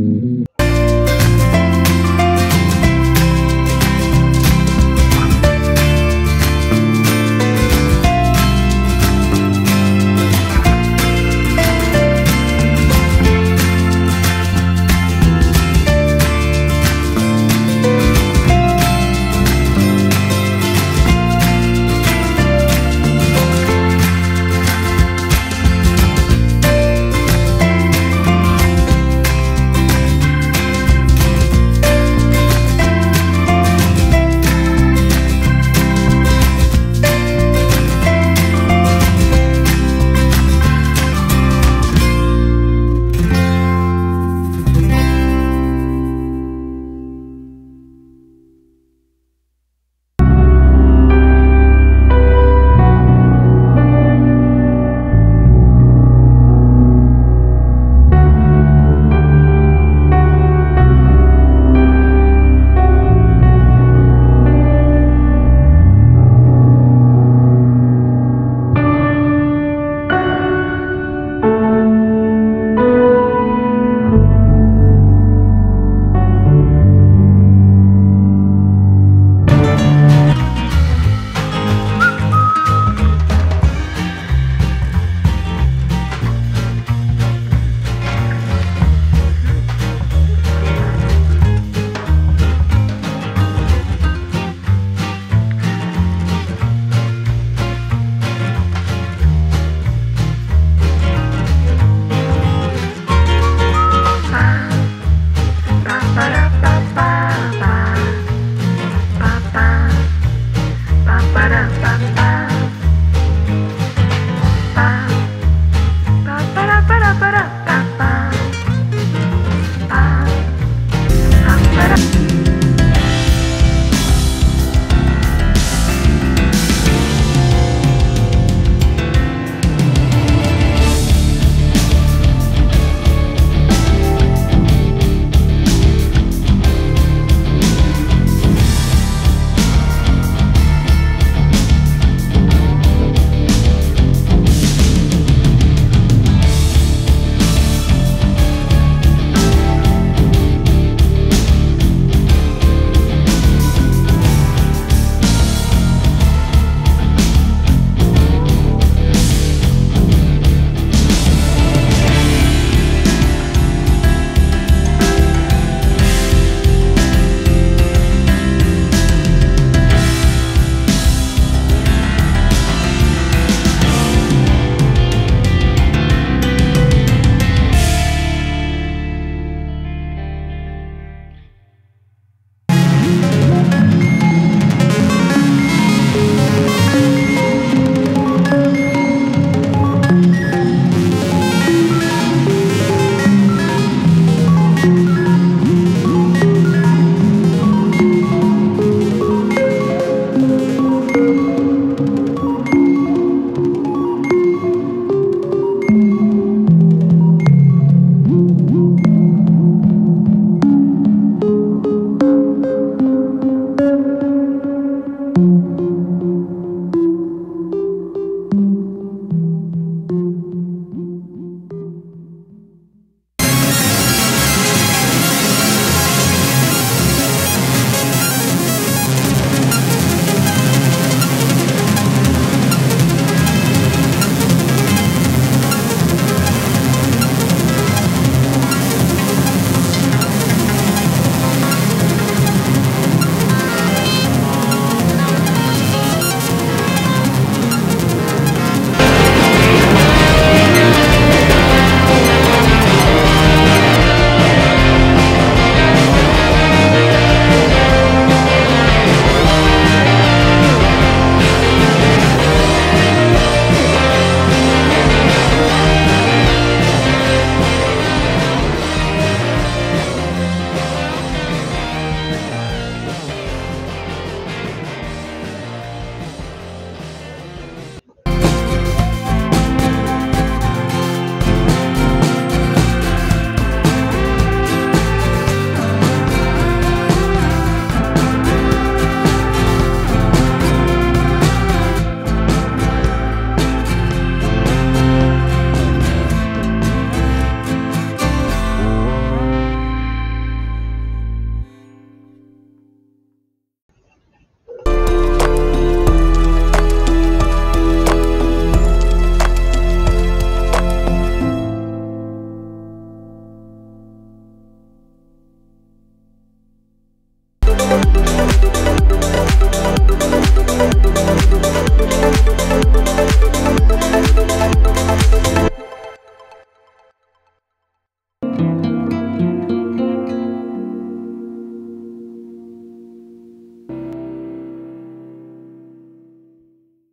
Mm-hmm.